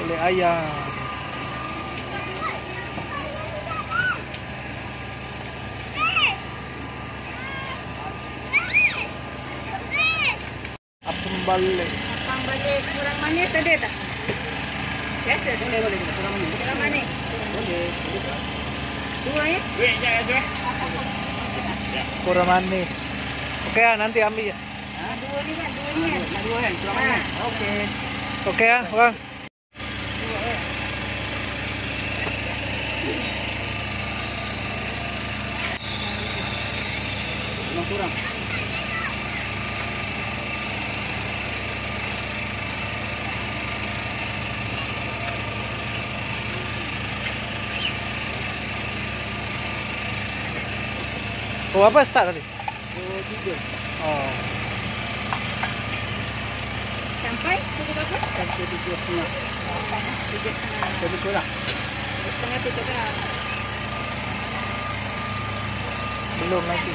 Balik ayam. Apam balik. Abang balik kurang manis ada tak? Biasa tu. Boleh boleh kita kurang ni. Kurang manis. Boleh. Boleh. Dua ya? Wait, jangan tu. Kurang manis. Okey ah, nanti ambil ya. Ha, dua ni kan, dua ni kan. Nak dua kan? Kurang mana? Okey. Okey ah, orang. Dua eh. Kurang. Oh, apa start tadi? Dua tiga. Oh. Sampai pukul berapa? Satu tiga setengah. Tiga setengah. Lebih kurang. Tiga setengah tutup lah. Belum lagi.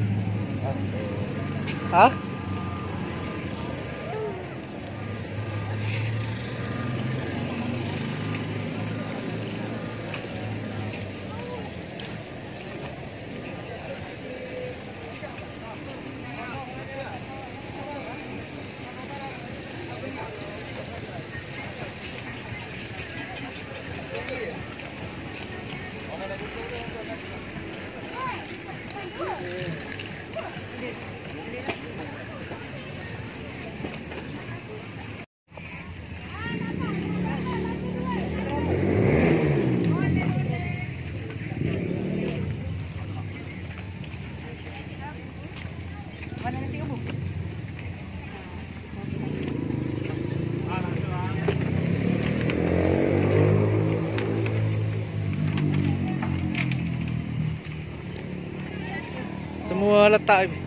ni tu buka pula mereka. Tak nak tak ada kuah. Enam tak? Ya, sihat ya. Mana? Kita ke? Balik ya? Ha? Mana nasi kebun? Semua letak ni.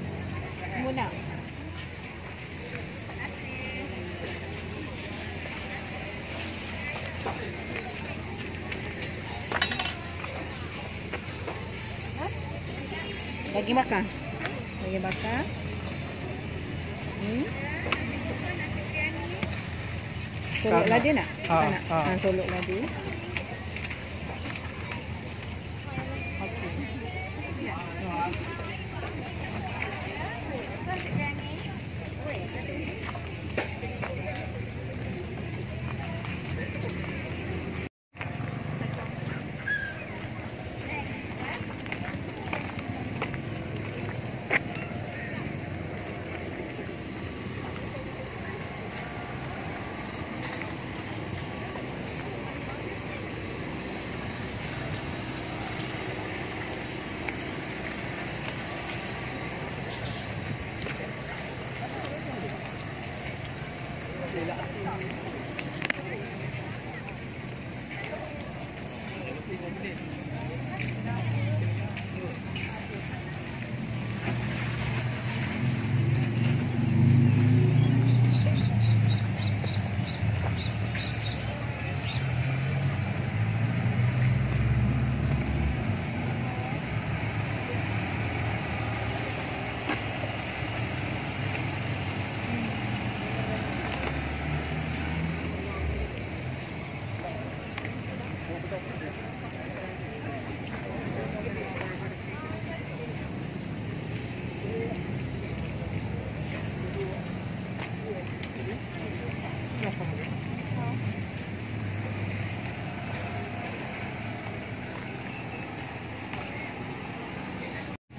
Semua nak. Bagi makan. Bagi makan. Hmm. Solok Tak lada nak. Ha, ha. Ha, solok lada.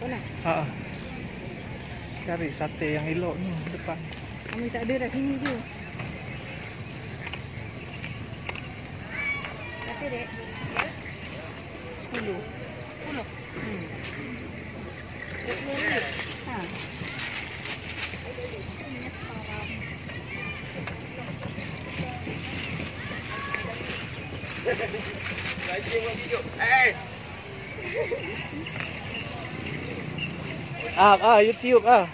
Okey. Ha. Cari sate yang elok ni depan. Kami tak ada dah sini tu. Berapa dek? Sepuluh. Sepuluh? Hmm. Sepuluh ringgit? Ha. Ah, ah, YouTube ah.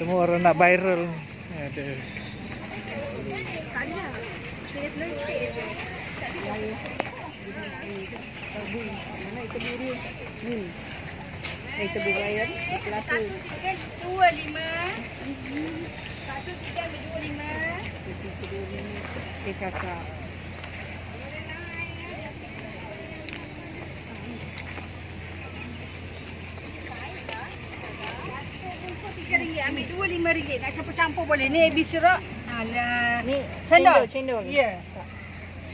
Semua orang nak viral. Ada. Itu tebu dia? Ni. Tebu raya ni. Kelapa. Satu tiga dua lima. Satu tiga dua lima. Eh kakak. Tiga ringgit ambil dua lima ringgit. Nak campur-campur boleh. Ni habis sirap. Alah. Ni Cendol. Cendol. Ya.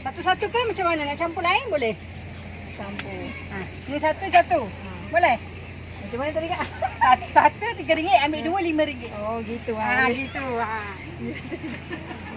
Satu-satu ke macam mana? Nak campur lain boleh? Campur. Ha. Ni satu-satu. Boleh? Macam mana tadi kak? Satu, satu tiga ringgit ambil dua lima ringgit. Oh gitu Ha, ah. gitu. Ha.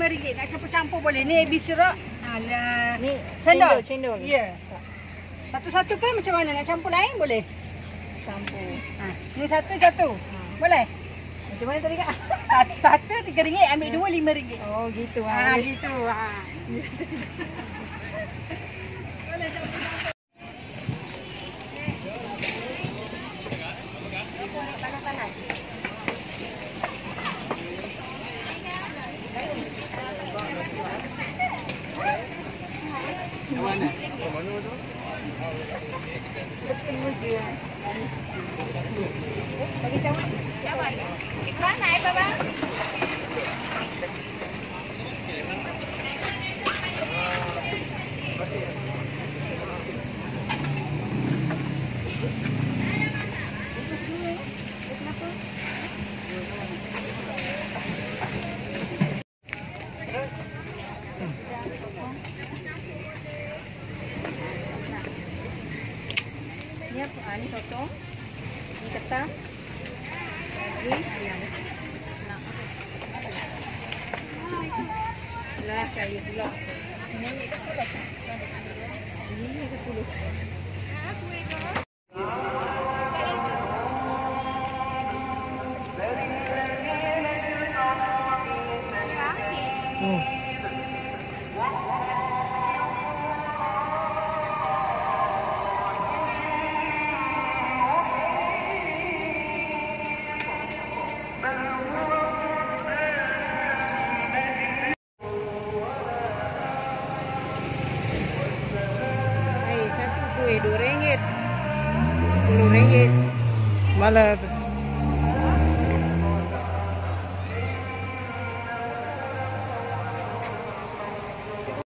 RM5 nak campur-campur boleh. Ni ABC rock. Alah. Ni cendol. Cendol. Ya. Yeah. Satu-satu ke macam mana nak campur lain boleh? Campur. Ha. Ni satu-satu. Ha. Boleh. Macam mana tadi kak? Satu, satu RM3 ambil ya. dua RM5. Oh gitu. Ha, ha gitu. Ha. Baju. Ni apa? Ah, ni sotong. Ni ketam. Ni ayam. Lah saya pula. Ini ke sepuluh. Ini ke kuih dua ringgit. Sepuluh ringgit. Mana